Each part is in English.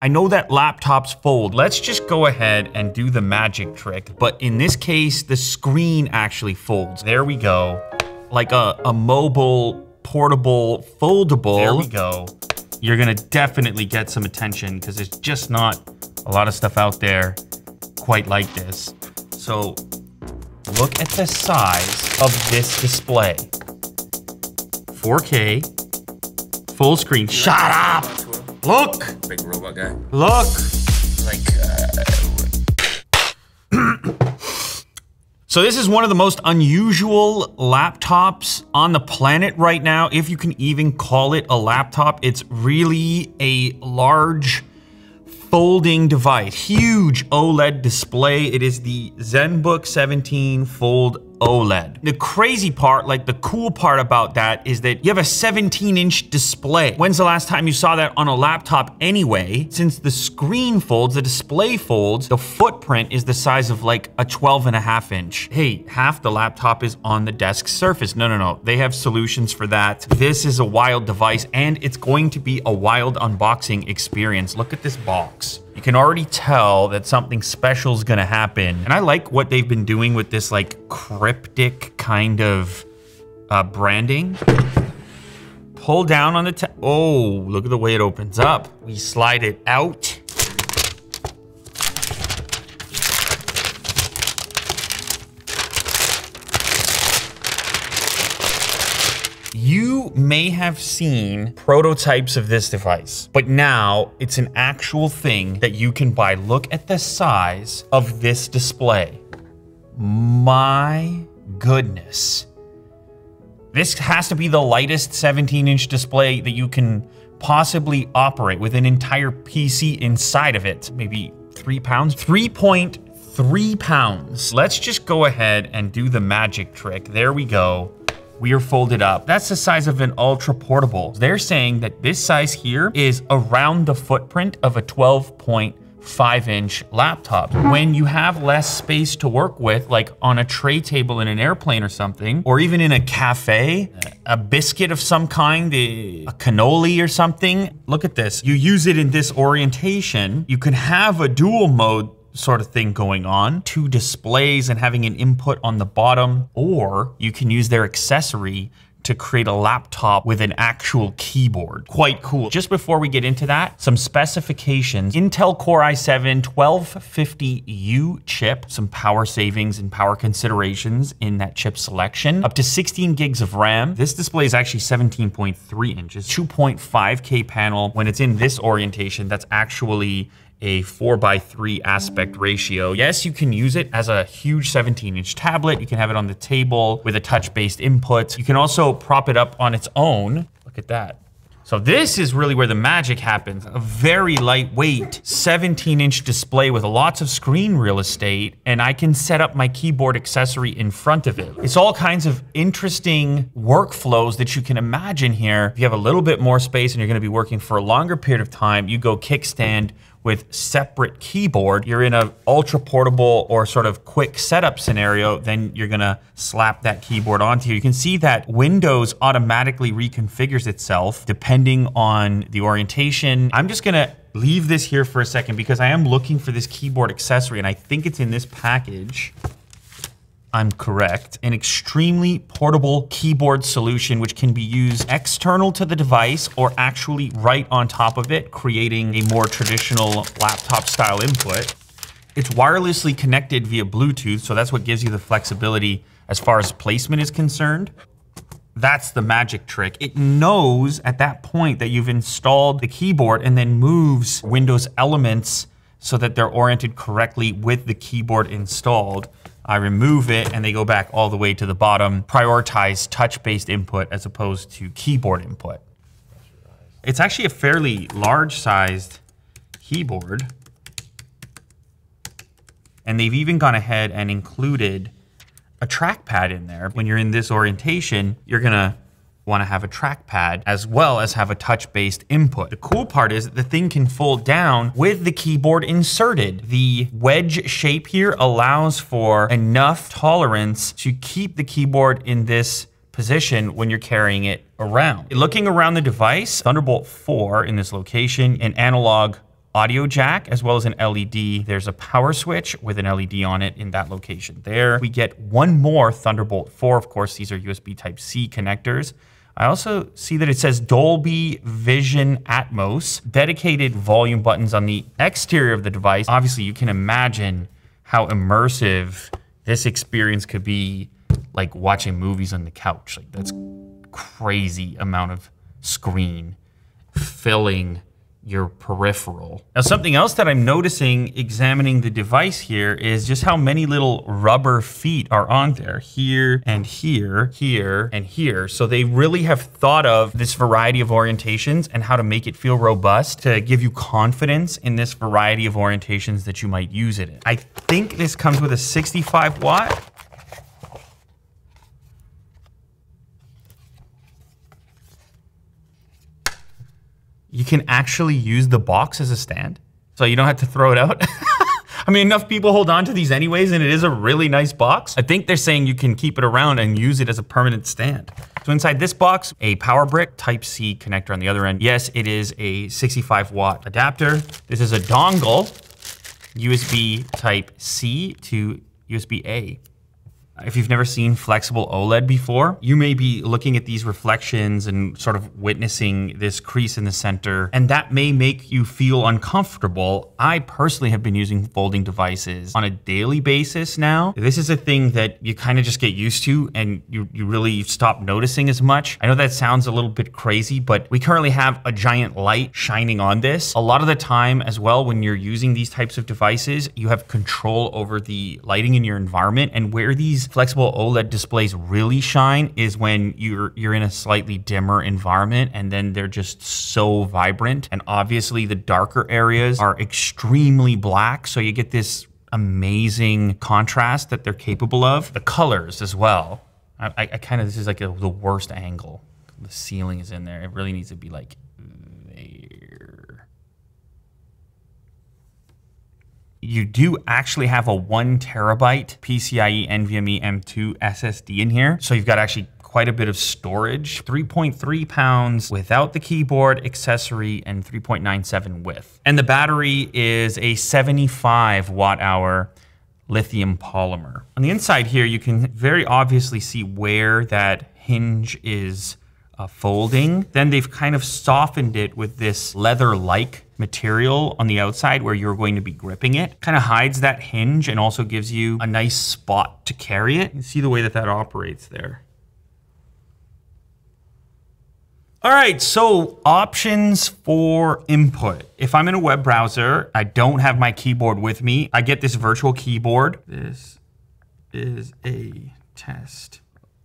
I know that laptops fold. Let's just go ahead and do the magic trick. But in this case, the screen actually folds. There we go. Like a, a mobile, portable, foldable. There we go. You're gonna definitely get some attention because there's just not a lot of stuff out there quite like this. So look at the size of this display. 4K, full screen. Shut up! Look! Big robot guy. Look! Like, uh, So this is one of the most unusual laptops on the planet right now, if you can even call it a laptop. It's really a large folding device, huge OLED display. It is the ZenBook 17 Fold OLED. The crazy part, like the cool part about that is that you have a 17 inch display. When's the last time you saw that on a laptop anyway? Since the screen folds, the display folds, the footprint is the size of like a 12 and a half inch. Hey, half the laptop is on the desk surface. No, no, no, they have solutions for that. This is a wild device and it's going to be a wild unboxing experience. Look at this box you can already tell that something special is gonna happen. And I like what they've been doing with this like cryptic kind of uh, branding. Pull down on the, oh, look at the way it opens up. We slide it out. You may have seen prototypes of this device, but now it's an actual thing that you can buy. Look at the size of this display. My goodness. This has to be the lightest 17 inch display that you can possibly operate with an entire PC inside of it. Maybe three pounds? 3.3 pounds. Let's just go ahead and do the magic trick. There we go we are folded up. That's the size of an ultra portable. They're saying that this size here is around the footprint of a 12.5 inch laptop. When you have less space to work with, like on a tray table in an airplane or something, or even in a cafe, a biscuit of some kind, eh, a cannoli or something, look at this. You use it in this orientation, you can have a dual mode sort of thing going on, two displays and having an input on the bottom, or you can use their accessory to create a laptop with an actual keyboard. Quite cool. Just before we get into that, some specifications. Intel Core i7 1250U chip, some power savings and power considerations in that chip selection. Up to 16 gigs of RAM. This display is actually 17.3 inches. 2.5K panel. When it's in this orientation, that's actually a 4 by 3 aspect ratio. Yes, you can use it as a huge 17 inch tablet. You can have it on the table with a touch based input. You can also prop it up on its own. Look at that. So this is really where the magic happens. A very lightweight 17 inch display with lots of screen real estate and I can set up my keyboard accessory in front of it. It's all kinds of interesting workflows that you can imagine here. If you have a little bit more space and you're gonna be working for a longer period of time, you go kickstand with separate keyboard, you're in an ultra portable or sort of quick setup scenario, then you're gonna slap that keyboard onto you. You can see that Windows automatically reconfigures itself depending on the orientation. I'm just gonna leave this here for a second because I am looking for this keyboard accessory and I think it's in this package. I'm correct, an extremely portable keyboard solution which can be used external to the device or actually right on top of it, creating a more traditional laptop style input. It's wirelessly connected via Bluetooth, so that's what gives you the flexibility as far as placement is concerned. That's the magic trick. It knows at that point that you've installed the keyboard and then moves Windows elements so that they're oriented correctly with the keyboard installed. I remove it and they go back all the way to the bottom. Prioritize touch-based input as opposed to keyboard input. It's actually a fairly large-sized keyboard. And they've even gone ahead and included a trackpad in there. When you're in this orientation, you're gonna want to have a trackpad as well as have a touch-based input. The cool part is that the thing can fold down with the keyboard inserted. The wedge shape here allows for enough tolerance to keep the keyboard in this position when you're carrying it around. Looking around the device, Thunderbolt 4 in this location, an analog audio jack as well as an LED. There's a power switch with an LED on it in that location there. We get one more Thunderbolt 4. Of course, these are USB Type C connectors. I also see that it says Dolby Vision Atmos, dedicated volume buttons on the exterior of the device. Obviously, you can imagine how immersive this experience could be like watching movies on the couch. Like that's crazy amount of screen filling your peripheral. Now, something else that I'm noticing examining the device here is just how many little rubber feet are on there here and here, here and here. So they really have thought of this variety of orientations and how to make it feel robust to give you confidence in this variety of orientations that you might use it in. I think this comes with a 65 watt. You can actually use the box as a stand. So you don't have to throw it out. I mean, enough people hold on to these anyways, and it is a really nice box. I think they're saying you can keep it around and use it as a permanent stand. So inside this box, a power brick Type C connector on the other end. Yes, it is a 65 watt adapter. This is a dongle, USB Type C to USB A. If you've never seen flexible OLED before, you may be looking at these reflections and sort of witnessing this crease in the center, and that may make you feel uncomfortable. I personally have been using folding devices on a daily basis now. This is a thing that you kind of just get used to and you, you really stop noticing as much. I know that sounds a little bit crazy, but we currently have a giant light shining on this. A lot of the time as well, when you're using these types of devices, you have control over the lighting in your environment and where these flexible OLED displays really shine is when you're you're in a slightly dimmer environment and then they're just so vibrant. And obviously the darker areas are extremely black, so you get this amazing contrast that they're capable of. The colors as well. I, I, kind of this is like a, the worst angle. The ceiling is in there. It really needs to be like you do actually have a one terabyte PCIe NVMe M2 SSD in here. So you've got actually quite a bit of storage. 3.3 pounds without the keyboard, accessory, and 3.97 width. And the battery is a 75 watt hour lithium polymer. On the inside here, you can very obviously see where that hinge is uh, folding. Then they've kind of softened it with this leather-like material on the outside where you're going to be gripping it. Kind of hides that hinge and also gives you a nice spot to carry it. You see the way that that operates there. All right, so options for input. If I'm in a web browser, I don't have my keyboard with me, I get this virtual keyboard. This is a test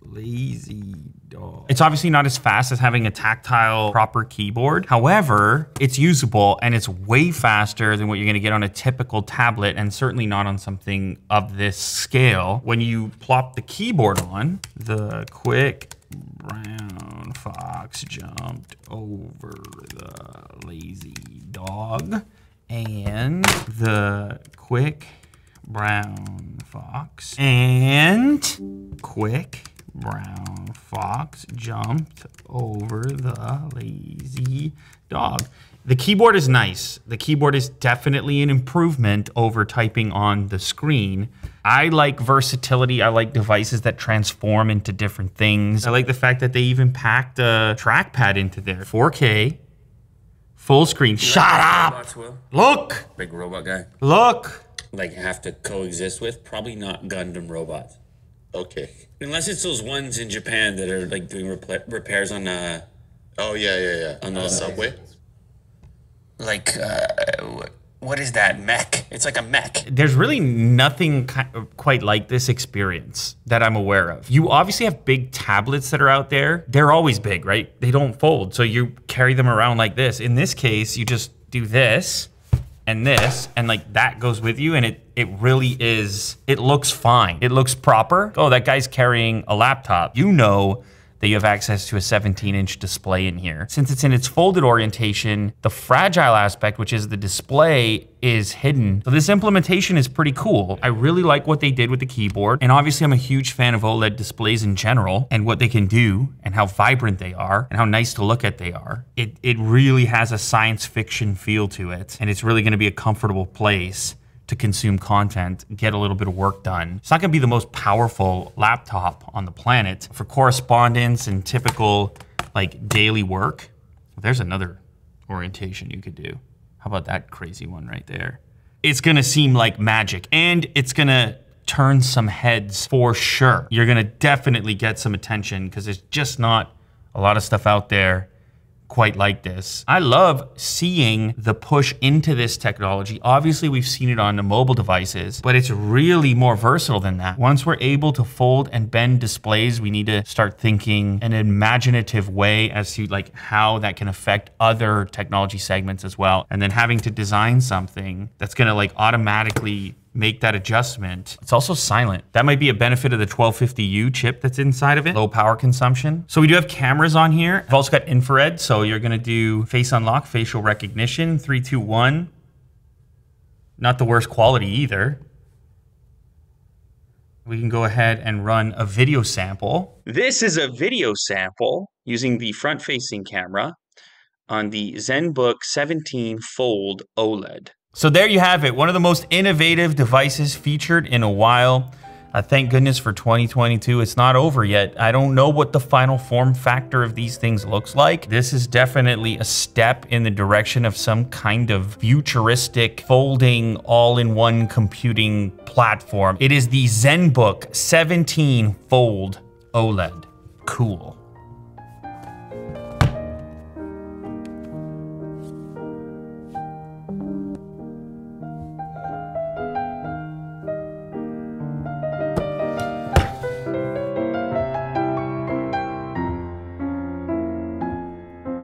Lazy dog. It's obviously not as fast as having a tactile proper keyboard. However, it's usable and it's way faster than what you're gonna get on a typical tablet and certainly not on something of this scale. When you plop the keyboard on, the quick brown fox jumped over the lazy dog and the quick brown fox and quick brown fox jumped over the lazy dog. The keyboard is nice. The keyboard is definitely an improvement over typing on the screen. I like versatility. I like devices that transform into different things. I like the fact that they even packed a trackpad into there. 4K, full screen. Shut up! Robots. Look! Big robot guy. Look! Like have to coexist with probably not Gundam robots. Okay. Unless it's those ones in Japan that are like doing repla repairs on uh Oh yeah, yeah, yeah. On On the- the subway. like uh what is that mech? It's like a mech. There's really nothing quite like this experience that I'm aware of. You obviously have big tablets that are out there. They're always big, right? They don't fold. So you carry them around like this. In this case, you just do this and this and like that goes with you and it it really is it looks fine. It looks proper. Oh, that guy's carrying a laptop. You know that you have access to a 17 inch display in here. Since it's in its folded orientation, the fragile aspect, which is the display, is hidden. So this implementation is pretty cool. I really like what they did with the keyboard. And obviously I'm a huge fan of OLED displays in general and what they can do and how vibrant they are and how nice to look at they are. It, it really has a science fiction feel to it. And it's really gonna be a comfortable place to consume content, get a little bit of work done. It's not gonna be the most powerful laptop on the planet. For correspondence and typical like daily work, there's another orientation you could do. How about that crazy one right there? It's gonna seem like magic and it's gonna turn some heads for sure. You're gonna definitely get some attention because there's just not a lot of stuff out there quite like this. I love seeing the push into this technology. Obviously, we've seen it on the mobile devices, but it's really more versatile than that. Once we're able to fold and bend displays, we need to start thinking an imaginative way as to like how that can affect other technology segments as well. And then having to design something that's gonna like automatically make that adjustment. It's also silent. That might be a benefit of the 1250U chip that's inside of it, low power consumption. So we do have cameras on here. I've also got infrared, so you're gonna do face unlock, facial recognition, three, two, one. Not the worst quality either. We can go ahead and run a video sample. This is a video sample using the front-facing camera on the ZenBook 17 Fold OLED. So there you have it, one of the most innovative devices featured in a while. Uh, thank goodness for 2022. It's not over yet. I don't know what the final form factor of these things looks like. This is definitely a step in the direction of some kind of futuristic folding all-in-one computing platform. It is the ZenBook 17 Fold OLED. Cool.